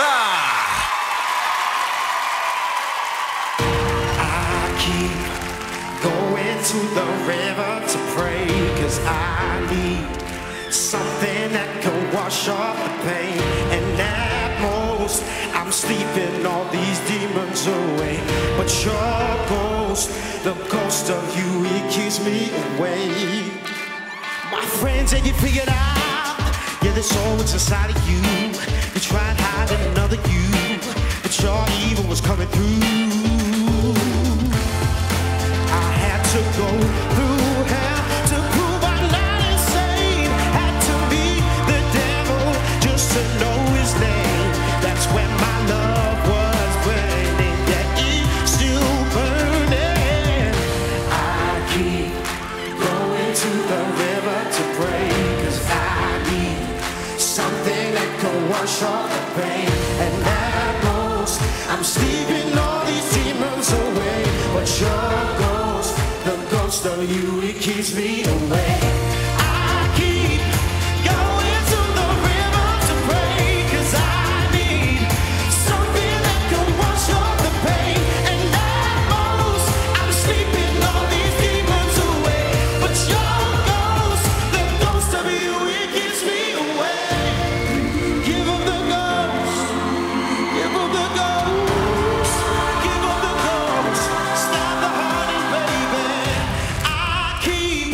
I keep going to the river to pray Cause I need something that can wash off the pain And at most I'm sleeping all these demons away But your ghost, the ghost of you, it keeps me awake. My friends ain't get figured out? Yeah, there's always inside of you You to the river to pray, cause I need something that can wash off the pain. And at most, I'm sleeping all these demons away. But your ghost, the ghost of you, it keeps me away.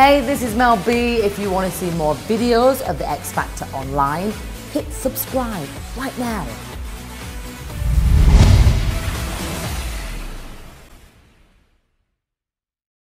Hey, this is Mel B. If you want to see more videos of the X Factor online, hit subscribe right now.